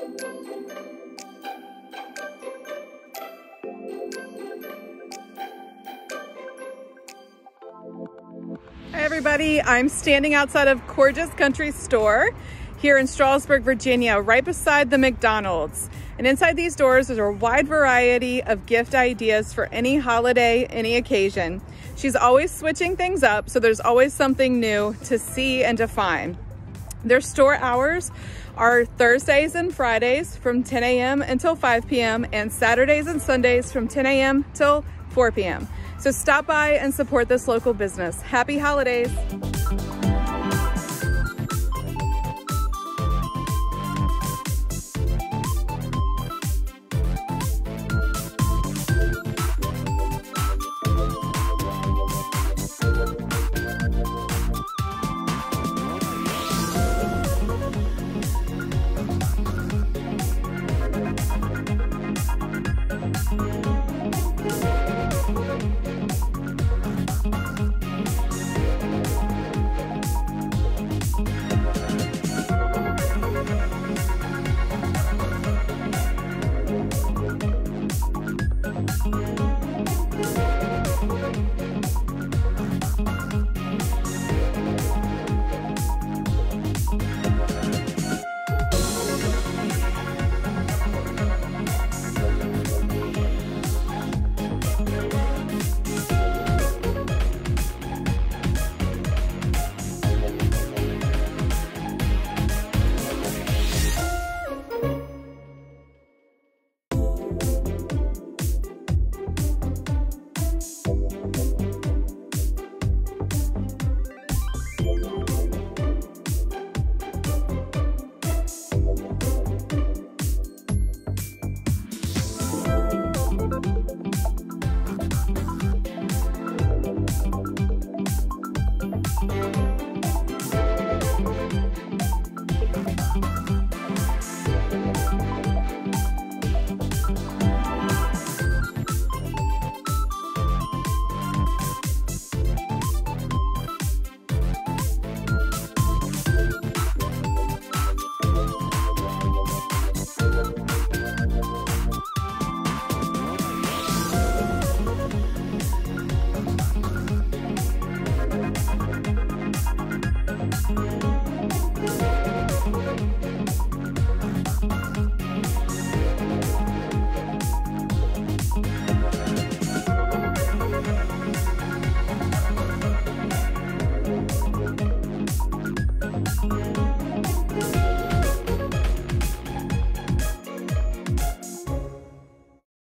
Hi everybody, I'm standing outside of Korjus' Country Store here in Strasburg, Virginia, right beside the McDonald's. And inside these doors is a wide variety of gift ideas for any holiday, any occasion. She's always switching things up, so there's always something new to see and to find. Their store hours are Thursdays and Fridays from 10 a.m. until 5 p.m. and Saturdays and Sundays from 10 a.m. till 4 p.m. So stop by and support this local business. Happy holidays.